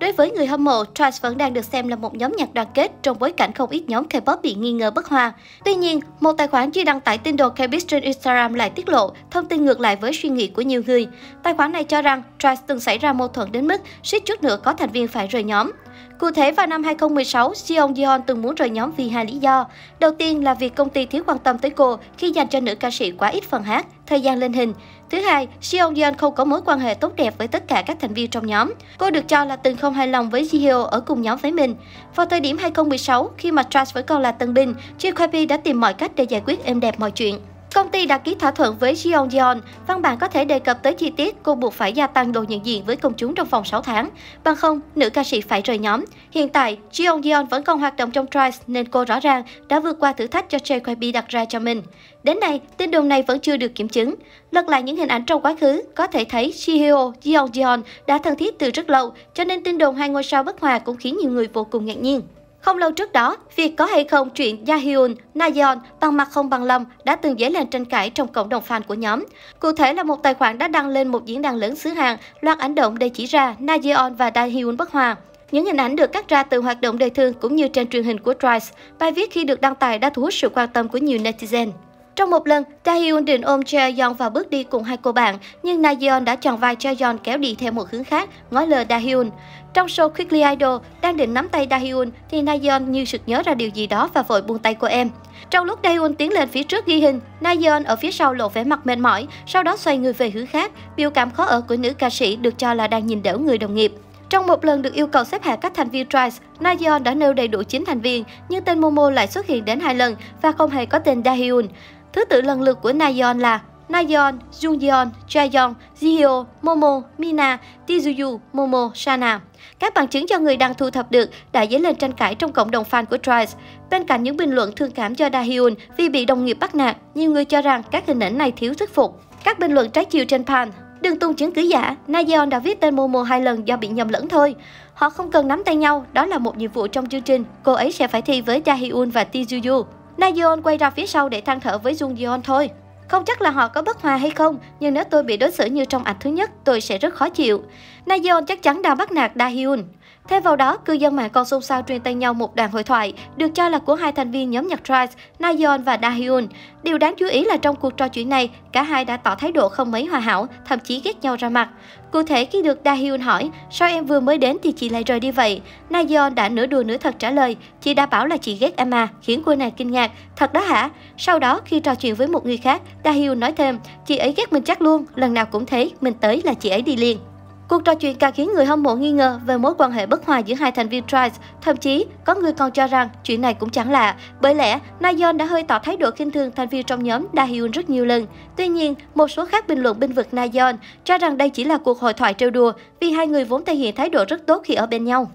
Đối với người hâm mộ, Twice vẫn đang được xem là một nhóm nhạc đoàn kết trong bối cảnh không ít nhóm K-pop bị nghi ngờ bất hòa. Tuy nhiên, một tài khoản chưa đăng tải tin đồn K-pop trên Instagram lại tiết lộ thông tin ngược lại với suy nghĩ của nhiều người. Tài khoản này cho rằng Twice từng xảy ra mâu thuẫn đến mức suýt chút nữa có thành viên phải rời nhóm. Cụ thể, vào năm 2016, Seon Yeon từng muốn rời nhóm vì hai lý do. Đầu tiên là việc công ty thiếu quan tâm tới cô khi dành cho nữ ca sĩ quá ít phần hát, thời gian lên hình. Thứ hai, Seon Yeon không có mối quan hệ tốt đẹp với tất cả các thành viên trong nhóm. Cô được cho là từng không hài lòng với Jihyo ở cùng nhóm với mình. Vào thời điểm 2016, khi mà Trust vẫn còn là tân binh, JYP đã tìm mọi cách để giải quyết êm đẹp mọi chuyện. Công ty đã ký thỏa thuận với Jeon Jeon. Văn bản có thể đề cập tới chi tiết cô buộc phải gia tăng độ nhận diện với công chúng trong vòng 6 tháng. Bằng không, nữ ca sĩ phải rời nhóm. Hiện tại, Jeon Jeon vẫn còn hoạt động trong Twice nên cô rõ ràng đã vượt qua thử thách cho JYP đặt ra cho mình. Đến nay, tin đồn này vẫn chưa được kiểm chứng. Lật lại những hình ảnh trong quá khứ, có thể thấy Jihyo, Jeon Jeon đã thân thiết từ rất lâu, cho nên tin đồn hai ngôi sao bất hòa cũng khiến nhiều người vô cùng ngạc nhiên. Không lâu trước đó, việc có hay không chuyện Jahyun, Nayeon bằng mặt không bằng lòng đã từng dấy lên tranh cãi trong cộng đồng fan của nhóm. Cụ thể là một tài khoản đã đăng lên một diễn đàn lớn xứ Hàn, loạt ảnh động để chỉ ra Nayeon và Dahyun bất hòa. Những hình ảnh được cắt ra từ hoạt động đời thương cũng như trên truyền hình của Twice. Bài viết khi được đăng tải đã thu hút sự quan tâm của nhiều netizen. Trong một lần, Taehyun định ôm Chaeyeon và bước đi cùng hai cô bạn, nhưng Nayeon đã chọn vai Chaeyeon kéo đi theo một hướng khác, ngó lờ Dahyun. Trong show Quickly Idol, đang định nắm tay Dahyun, thì Nayeon như sực nhớ ra điều gì đó và vội buông tay cô em. Trong lúc Daehyun tiến lên phía trước ghi hình, Nayeon ở phía sau lộ vẻ mặt mệt mỏi, sau đó xoay người về hướng khác. Biểu cảm khó ở của nữ ca sĩ được cho là đang nhìn đỡ người đồng nghiệp. Trong một lần được yêu cầu xếp hạng các thành viên Twice, Nayeon đã nêu đầy đủ 9 thành viên, nhưng tên Momo lại xuất hiện đến hai lần và không hề có tên Daehyun. Thứ tự lần lượt của Nayeon là Nayeon, Jungyeon, Jaeyeon, Jihyo, Momo, Mina, Tizuyu, Momo, Shana. Các bằng chứng do người đang thu thập được đã dấy lên tranh cãi trong cộng đồng fan của Twice. Bên cạnh những bình luận thương cảm cho Dahyun vì bị đồng nghiệp bắt nạt, nhiều người cho rằng các hình ảnh này thiếu thuyết phục. Các bình luận trái chiều trên fan: Đừng tung chứng cứ giả, Nayeon đã viết tên Momo hai lần do bị nhầm lẫn thôi. Họ không cần nắm tay nhau, đó là một nhiệm vụ trong chương trình. Cô ấy sẽ phải thi với Dahyun và Tizuyu. Nayeon quay ra phía sau để than thở với Jung Yeon thôi. Không chắc là họ có bất hòa hay không, nhưng nếu tôi bị đối xử như trong ảnh thứ nhất, tôi sẽ rất khó chịu. Nayeon chắc chắn đang bắt nạt Da Hyun. Thêm vào đó, cư dân mạng còn xôn xao truyền tay nhau một đoạn hội thoại được cho là của hai thành viên nhóm nhạc Twice, Nayeon và Dahyun. Điều đáng chú ý là trong cuộc trò chuyện này, cả hai đã tỏ thái độ không mấy hòa hảo, thậm chí ghét nhau ra mặt. Cụ thể khi được Dahyun hỏi, sao em vừa mới đến thì chị lại rời đi vậy? Nayeon đã nửa đùa nửa thật trả lời, chị đã bảo là chị ghét em à, khiến cô này kinh ngạc. Thật đó hả? Sau đó khi trò chuyện với một người khác, Dahyun nói thêm, chị ấy ghét mình chắc luôn, lần nào cũng thế, mình tới là chị ấy đi liền. Cuộc trò chuyện càng khiến người hâm mộ nghi ngờ về mối quan hệ bất hòa giữa hai thành viên Twice. Thậm chí, có người còn cho rằng chuyện này cũng chẳng lạ, bởi lẽ Nayeon đã hơi tỏ thái độ khinh thường thành viên trong nhóm Dahyun rất nhiều lần. Tuy nhiên, một số khác bình luận bên vực Nayeon cho rằng đây chỉ là cuộc hội thoại trêu đùa vì hai người vốn thể hiện thái độ rất tốt khi ở bên nhau.